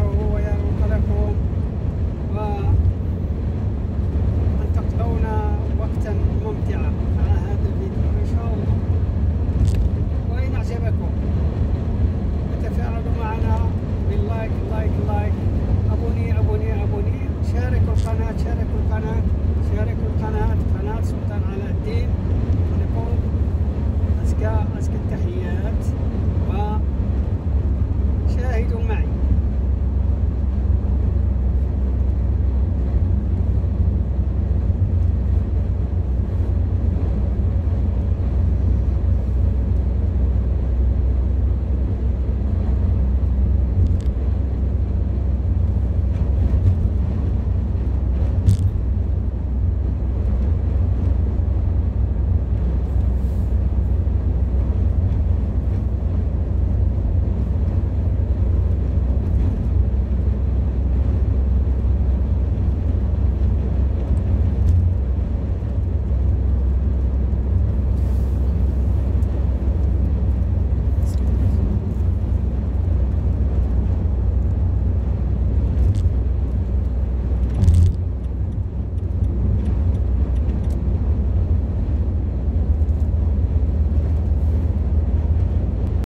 يسمعه وينطلقه وأن تقضون وقتا ممتعا. مع هذا الفيديو إن شاء الله. وإن أعجبكم تفاعلوا معنا بال like like like abonnez abonnez abonnez. شاركوا القناة شاركوا القناة شاركوا القناة.